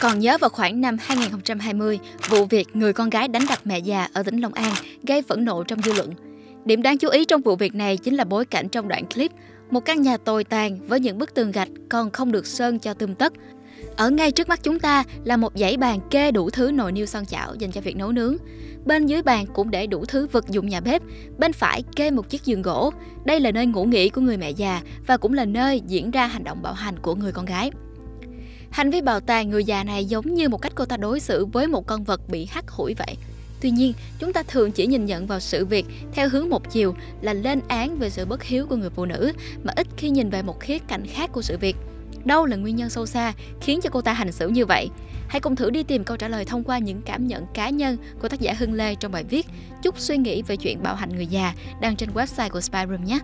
Còn nhớ vào khoảng năm 2020, vụ việc người con gái đánh đập mẹ già ở tỉnh Long An gây phẫn nộ trong dư luận. Điểm đáng chú ý trong vụ việc này chính là bối cảnh trong đoạn clip. Một căn nhà tồi tàn với những bức tường gạch còn không được sơn cho tươm tất. Ở ngay trước mắt chúng ta là một dãy bàn kê đủ thứ nồi niêu son chảo dành cho việc nấu nướng. Bên dưới bàn cũng để đủ thứ vật dụng nhà bếp. Bên phải kê một chiếc giường gỗ. Đây là nơi ngủ nghỉ của người mẹ già và cũng là nơi diễn ra hành động bạo hành của người con gái. Hành vi bào tàng người già này giống như một cách cô ta đối xử với một con vật bị hắt hủi vậy. Tuy nhiên, chúng ta thường chỉ nhìn nhận vào sự việc theo hướng một chiều là lên án về sự bất hiếu của người phụ nữ mà ít khi nhìn về một khía cạnh khác của sự việc. Đâu là nguyên nhân sâu xa khiến cho cô ta hành xử như vậy? Hãy cùng thử đi tìm câu trả lời thông qua những cảm nhận cá nhân của tác giả Hưng Lê trong bài viết Chúc suy nghĩ về chuyện bạo hành người già đăng trên website của Spyroom nhé.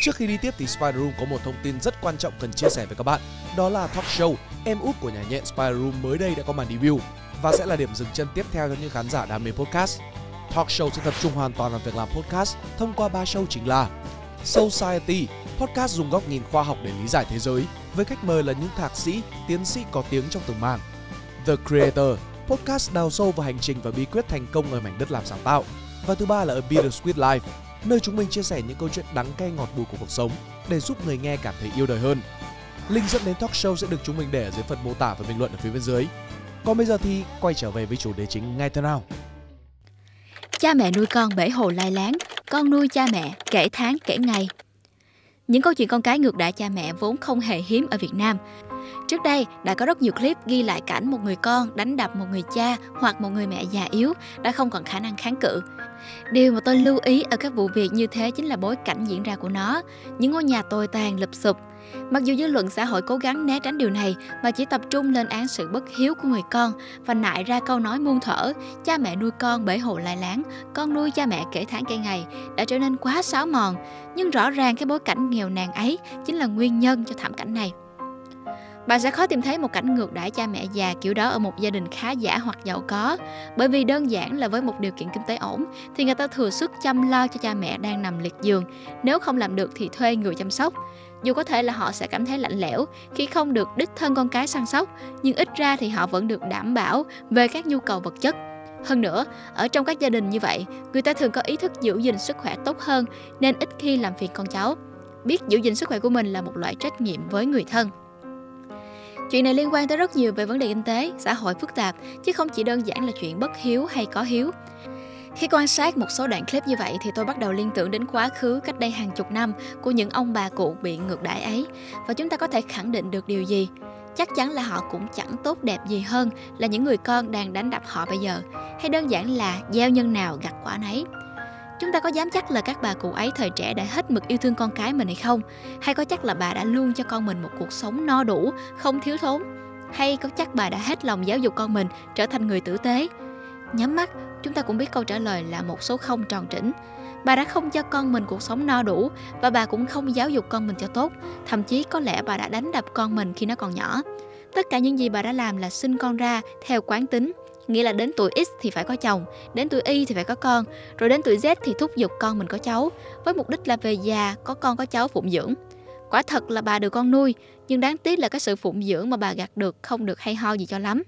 Trước khi đi tiếp thì Spider Room có một thông tin rất quan trọng cần chia sẻ với các bạn. Đó là talk show Em út của nhà nhện Spider Room mới đây đã có màn debut và sẽ là điểm dừng chân tiếp theo cho những khán giả đam mê podcast. Talk show sẽ tập trung hoàn toàn vào việc làm podcast thông qua ba show chính là Society, podcast dùng góc nhìn khoa học để lý giải thế giới với khách mời là những thạc sĩ, tiến sĩ có tiếng trong từng mảng. The Creator, podcast đào sâu vào hành trình và bí quyết thành công ở mảnh đất làm sáng tạo. Và thứ ba là A Bittersweet Life, nơi chúng mình chia sẻ những câu chuyện đắng cay ngọt bùi của cuộc sống để giúp người nghe cảm thấy yêu đời hơn. Link dẫn đến talk show sẽ được chúng mình để ở dưới phần mô tả và bình luận ở phía bên dưới. Còn bây giờ thì quay trở về với chủ đề chính ngay thế nào. Cha mẹ nuôi con bể hồ lai láng, con nuôi cha mẹ kể tháng kể ngày. Những câu chuyện con cái ngược đãi cha mẹ vốn không hề hiếm ở Việt Nam. Trước đây đã có rất nhiều clip ghi lại cảnh một người con đánh đập một người cha hoặc một người mẹ già yếu đã không còn khả năng kháng cự. Điều mà tôi lưu ý ở các vụ việc như thế chính là bối cảnh diễn ra của nó, những ngôi nhà tồi tàn lụp sụp. Mặc dù dư luận xã hội cố gắng né tránh điều này mà chỉ tập trung lên án sự bất hiếu của người con và nại ra câu nói muôn thở cha mẹ nuôi con bể hồ lai láng, con nuôi cha mẹ kể tháng kể ngày đã trở nên quá xáo mòn. Nhưng rõ ràng cái bối cảnh nghèo nàn ấy chính là nguyên nhân cho thảm cảnh này. Bạn sẽ khó tìm thấy một cảnh ngược đãi cha mẹ già kiểu đó ở một gia đình khá giả hoặc giàu có, bởi vì đơn giản là với một điều kiện kinh tế ổn thì người ta thừa sức chăm lo cho cha mẹ đang nằm liệt giường, nếu không làm được thì thuê người chăm sóc. Dù có thể là họ sẽ cảm thấy lạnh lẽo khi không được đích thân con cái săn sóc, nhưng ít ra thì họ vẫn được đảm bảo về các nhu cầu vật chất. Hơn nữa, ở trong các gia đình như vậy, người ta thường có ý thức giữ gìn sức khỏe tốt hơn nên ít khi làm phiền con cháu. Biết giữ gìn sức khỏe của mình là một loại trách nhiệm với người thân. Chuyện này liên quan tới rất nhiều về vấn đề kinh tế, xã hội phức tạp, chứ không chỉ đơn giản là chuyện bất hiếu hay có hiếu. Khi quan sát một số đoạn clip như vậy thì tôi bắt đầu liên tưởng đến quá khứ cách đây hàng chục năm của những ông bà cụ bị ngược đãi ấy và chúng ta có thể khẳng định được điều gì? Chắc chắn là họ cũng chẳng tốt đẹp gì hơn là những người con đang đánh đập họ bây giờ hay đơn giản là gieo nhân nào gặt quả nấy. Chúng ta có dám chắc là các bà cụ ấy thời trẻ đã hết mực yêu thương con cái mình hay không? Hay có chắc là bà đã luôn cho con mình một cuộc sống no đủ, không thiếu thốn? Hay có chắc bà đã hết lòng giáo dục con mình trở thành người tử tế? Nhắm mắt, chúng ta cũng biết câu trả lời là một số không tròn trĩnh. Bà đã không cho con mình cuộc sống no đủ và bà cũng không giáo dục con mình cho tốt. Thậm chí có lẽ bà đã đánh đập con mình khi nó còn nhỏ. Tất cả những gì bà đã làm là sinh con ra theo quán tính, nghĩa là đến tuổi X thì phải có chồng, đến tuổi Y thì phải có con, rồi đến tuổi Z thì thúc giục con mình có cháu, với mục đích là về già có con có cháu phụng dưỡng. Quả thật là bà được con nuôi, nhưng đáng tiếc là cái sự phụng dưỡng mà bà gặt được không được hay ho gì cho lắm.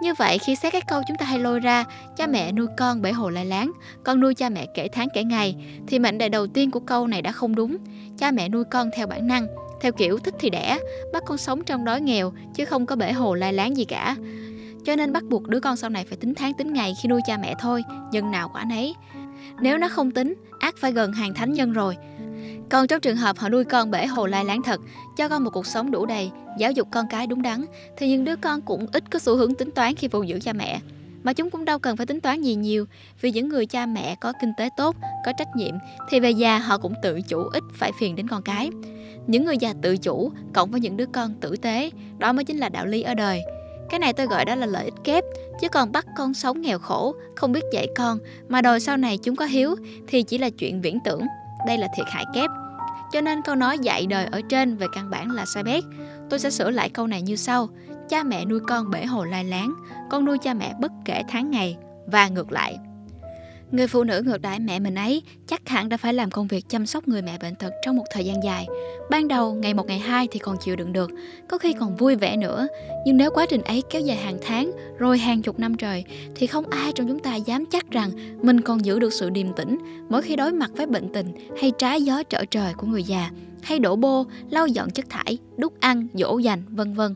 Như vậy khi xét các câu chúng ta hay lôi ra Cha mẹ nuôi con bể hồ lai láng Con nuôi cha mẹ kể tháng kể ngày Thì mệnh đề đầu tiên của câu này đã không đúng Cha mẹ nuôi con theo bản năng Theo kiểu thích thì đẻ Bắt con sống trong đói nghèo Chứ không có bể hồ lai láng gì cả cho nên bắt buộc đứa con sau này phải tính tháng tính ngày khi nuôi cha mẹ thôi, nhân nào quả nấy. Nếu nó không tính, ác phải gần hàng thánh nhân rồi. Còn trong trường hợp họ nuôi con bể hồ lai láng thật, cho con một cuộc sống đủ đầy, giáo dục con cái đúng đắn, thì những đứa con cũng ít có xu hướng tính toán khi phụng dưỡng cha mẹ. Mà chúng cũng đâu cần phải tính toán gì nhiều, vì những người cha mẹ có kinh tế tốt, có trách nhiệm, thì về già họ cũng tự chủ ít phải phiền đến con cái. Những người già tự chủ, cộng với những đứa con tử tế, đó mới chính là đạo lý ở đời. Cái này tôi gọi đó là lợi ích kép, Chứ còn bắt con sống nghèo khổ, Không biết dạy con, Mà đòi sau này chúng có hiếu, Thì chỉ là chuyện viễn tưởng. Đây là thiệt hại kép. Cho nên câu nói dạy đời ở trên về căn bản là sai bét. Tôi sẽ sửa lại câu này như sau. Cha mẹ nuôi con bể hồ lai láng, Con nuôi cha mẹ bất kể tháng ngày, Và ngược lại. Người phụ nữ ngược đãi mẹ mình ấy chắc hẳn đã phải làm công việc chăm sóc người mẹ bệnh tật trong một thời gian dài. Ban đầu, ngày một ngày hai thì còn chịu đựng được, có khi còn vui vẻ nữa. Nhưng nếu quá trình ấy kéo dài hàng tháng, rồi hàng chục năm trời, thì không ai trong chúng ta dám chắc rằng mình còn giữ được sự điềm tĩnh mỗi khi đối mặt với bệnh tình hay trái gió trở trời của người già, hay đổ bô, lau dọn chất thải, đút ăn, dỗ dành, vân vân.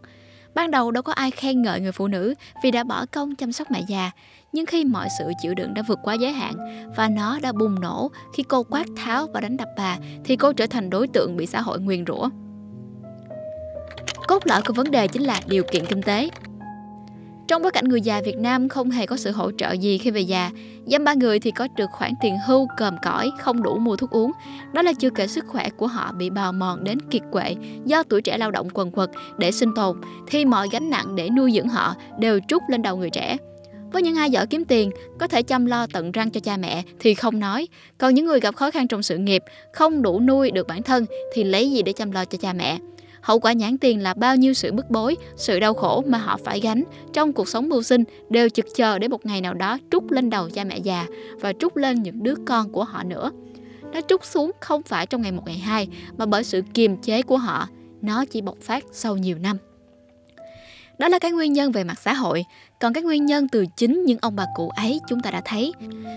Ban đầu đâu có ai khen ngợi người phụ nữ vì đã bỏ công chăm sóc mẹ già, nhưng khi mọi sự chịu đựng đã vượt quá giới hạn và nó đã bùng nổ khi cô quát tháo và đánh đập bà thì cô trở thành đối tượng bị xã hội nguyền rủa. Cốt lõi của vấn đề chính là điều kiện kinh tế. Trong bối cảnh người già Việt Nam không hề có sự hỗ trợ gì khi về già, dăm ba người thì có được khoản tiền hưu còm cõi, không đủ mua thuốc uống. Đó là chưa kể sức khỏe của họ bị bào mòn đến kiệt quệ do tuổi trẻ lao động quần quật để sinh tồn, thì mọi gánh nặng để nuôi dưỡng họ đều trút lên đầu người trẻ. Với những ai giỏi kiếm tiền, có thể chăm lo tận răng cho cha mẹ thì không nói. Còn những người gặp khó khăn trong sự nghiệp, không đủ nuôi được bản thân thì lấy gì để chăm lo cho cha mẹ. Hậu quả nhãn tiền là bao nhiêu sự bức bối, sự đau khổ mà họ phải gánh trong cuộc sống mưu sinh đều trực chờ để một ngày nào đó trút lên đầu cha mẹ già và trút lên những đứa con của họ nữa. Nó trút xuống không phải trong ngày một ngày hai mà bởi sự kiềm chế của họ, nó chỉ bộc phát sau nhiều năm. Đó là cái nguyên nhân về mặt xã hội, còn cái nguyên nhân từ chính những ông bà cụ ấy chúng ta đã thấy.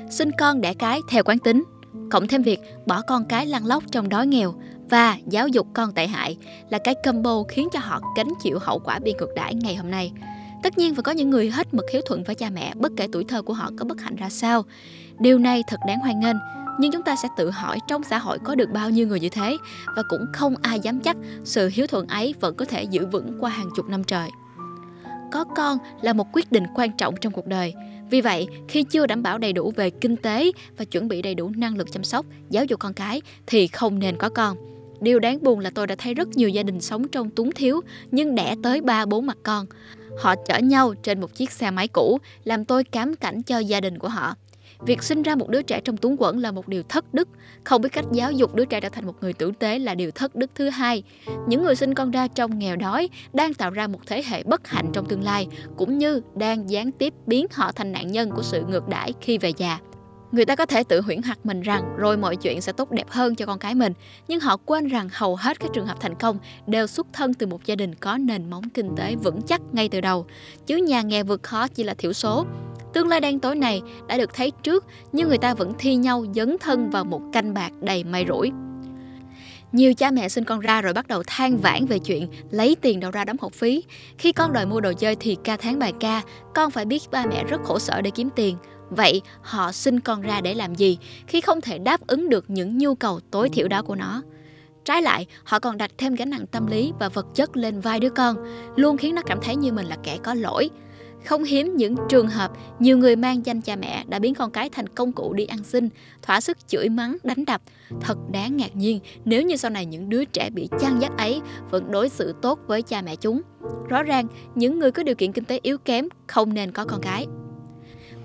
Sinh con đẻ cái theo quán tính, cộng thêm việc bỏ con cái lăn lóc trong đói nghèo và giáo dục con tệ hại là cái combo khiến cho họ gánh chịu hậu quả bị ngược đãi ngày hôm nay. Tất nhiên phải có những người hết mực hiếu thuận với cha mẹ bất kể tuổi thơ của họ có bất hạnh ra sao. Điều này thật đáng hoan nghênh, nhưng chúng ta sẽ tự hỏi trong xã hội có được bao nhiêu người như thế và cũng không ai dám chắc sự hiếu thuận ấy vẫn có thể giữ vững qua hàng chục năm trời có con là một quyết định quan trọng trong cuộc đời. Vì vậy, khi chưa đảm bảo đầy đủ về kinh tế và chuẩn bị đầy đủ năng lực chăm sóc, giáo dục con cái thì không nên có con. Điều đáng buồn là tôi đã thấy rất nhiều gia đình sống trong túng thiếu nhưng đẻ tới ba bốn mặt con. Họ chở nhau trên một chiếc xe máy cũ, làm tôi cám cảnh cho gia đình của họ. Việc sinh ra một đứa trẻ trong túng quẫn là một điều thất đức, không biết cách giáo dục đứa trẻ trở thành một người tử tế là điều thất đức thứ hai. Những người sinh con ra trong nghèo đói đang tạo ra một thế hệ bất hạnh trong tương lai, cũng như đang gián tiếp biến họ thành nạn nhân của sự ngược đãi khi về già. Người ta có thể tự huyễn hoặc mình rằng rồi mọi chuyện sẽ tốt đẹp hơn cho con cái mình, nhưng họ quên rằng hầu hết các trường hợp thành công đều xuất thân từ một gia đình có nền móng kinh tế vững chắc ngay từ đầu, chứ nhà nghèo vượt khó chỉ là thiểu số. Tương lai đen tối này đã được thấy trước, nhưng người ta vẫn thi nhau dấn thân vào một canh bạc đầy may rủi. Nhiều cha mẹ sinh con ra rồi bắt đầu than vãn về chuyện lấy tiền đâu ra đóng học phí. Khi con đòi mua đồ chơi thì ca tháng bài ca, con phải biết ba mẹ rất khổ sở để kiếm tiền. Vậy họ sinh con ra để làm gì khi không thể đáp ứng được những nhu cầu tối thiểu đó của nó? Trái lại, họ còn đặt thêm gánh nặng tâm lý và vật chất lên vai đứa con, luôn khiến nó cảm thấy như mình là kẻ có lỗi. Không hiếm những trường hợp nhiều người mang danh cha mẹ đã biến con cái thành công cụ đi ăn xin, thỏa sức chửi mắng, đánh đập. Thật đáng ngạc nhiên nếu như sau này những đứa trẻ bị chăn dắt ấy vẫn đối xử tốt với cha mẹ chúng. Rõ ràng, những người có điều kiện kinh tế yếu kém không nên có con cái.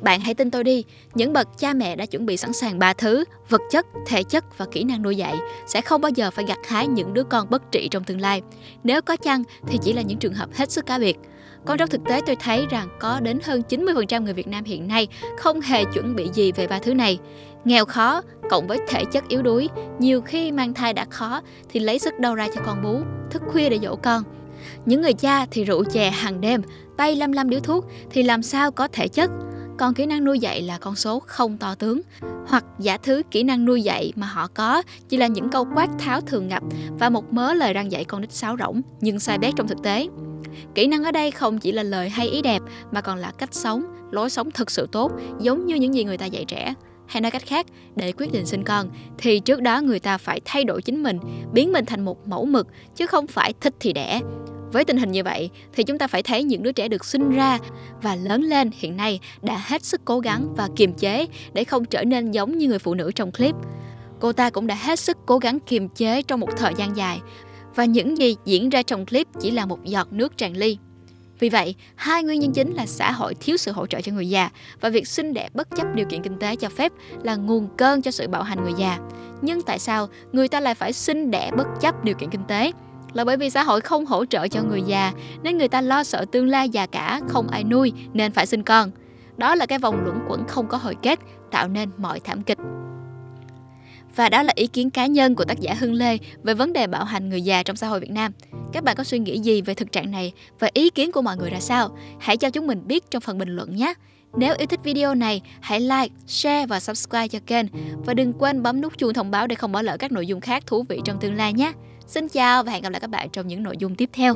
Bạn hãy tin tôi đi, những bậc cha mẹ đã chuẩn bị sẵn sàng ba thứ, vật chất, thể chất và kỹ năng nuôi dạy sẽ không bao giờ phải gặt hái những đứa con bất trị trong tương lai. Nếu có chăng thì chỉ là những trường hợp hết sức cá biệt. Còn trong thực tế tôi thấy rằng có đến hơn 90% người Việt Nam hiện nay không hề chuẩn bị gì về ba thứ này. Nghèo khó cộng với thể chất yếu đuối, nhiều khi mang thai đã khó thì lấy sức đâu ra cho con bú, thức khuya để dỗ con. Những người cha thì rượu chè hàng đêm, tay lăm lăm điếu thuốc thì làm sao có thể chất. Còn kỹ năng nuôi dạy là con số không to tướng hoặc giả thứ kỹ năng nuôi dạy mà họ có chỉ là những câu quát tháo thường ngập và một mớ lời răng dạy con nít sáo rỗng nhưng sai bét trong thực tế. Kỹ năng ở đây không chỉ là lời hay ý đẹp mà còn là cách sống, lối sống thực sự tốt giống như những gì người ta dạy trẻ. Hay nói cách khác, để quyết định sinh con thì trước đó người ta phải thay đổi chính mình, biến mình thành một mẫu mực chứ không phải thích thì đẻ. Với tình hình như vậy thì chúng ta phải thấy những đứa trẻ được sinh ra và lớn lên hiện nay đã hết sức cố gắng và kiềm chế để không trở nên giống như người phụ nữ trong clip. Cô ta cũng đã hết sức cố gắng kiềm chế trong một thời gian dài và những gì diễn ra trong clip chỉ là một giọt nước tràn ly. Vì vậy, hai nguyên nhân chính là xã hội thiếu sự hỗ trợ cho người già và việc sinh đẻ bất chấp điều kiện kinh tế cho phép là nguồn cơn cho sự bạo hành người già. Nhưng tại sao người ta lại phải sinh đẻ bất chấp điều kiện kinh tế? Là bởi vì xã hội không hỗ trợ cho người già nên người ta lo sợ tương lai già cả không ai nuôi nên phải sinh con. Đó là cái vòng luẩn quẩn không có hồi kết, tạo nên mọi thảm kịch. Và đó là ý kiến cá nhân của tác giả Hưng Lê về vấn đề bạo hành người già trong xã hội Việt Nam. Các bạn có suy nghĩ gì về thực trạng này và ý kiến của mọi người ra sao? Hãy cho chúng mình biết trong phần bình luận nhé. Nếu yêu thích video này, hãy like, share và subscribe cho kênh. Và đừng quên bấm nút chuông thông báo để không bỏ lỡ các nội dung khác thú vị trong tương lai nhé. Xin chào và hẹn gặp lại các bạn trong những nội dung tiếp theo.